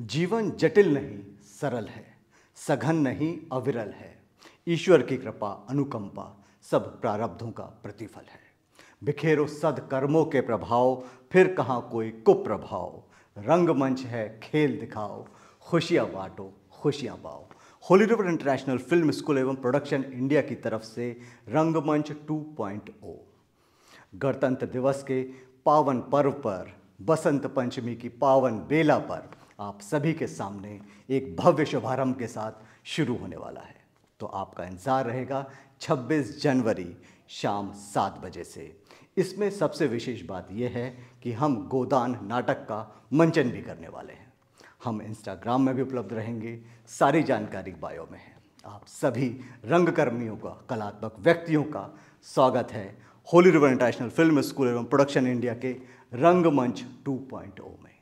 जीवन जटिल नहीं, सरल है। सघन नहीं, अविरल है। ईश्वर की कृपा, अनुकंपा सब प्रारब्धों का प्रतिफल है। बिखेरो सदकर्मों के प्रभाव, फिर कहाँ कोई कुप्रभाव। रंगमंच है, खेल दिखाओ, खुशियाँ बांटो, खुशियाँ पाओ। Holy River International Film School एवं प्रोडक्शन इंडिया की तरफ़ से रंगमंच 2.0 गणतंत्र दिवस के पावन पर्व पर बसंत पंचमी की पावन बेला पर आप सभी के सामने एक भव्य शुभारंभ के साथ शुरू होने वाला है। तो आपका इंतज़ार रहेगा 26 जनवरी शाम सात बजे से। इसमें सबसे विशेष बात यह है कि हम गोदान नाटक का मंचन भी करने वाले हैं। हम इंस्टाग्राम में भी उपलब्ध रहेंगे, सारी जानकारी बायो में है। आप सभी रंगकर्मियों का, कलात्मक व्यक्तियों का स्वागत है Holy River International Film School एवं प्रोडक्शन इंडिया के रंगमंच 2.0 में।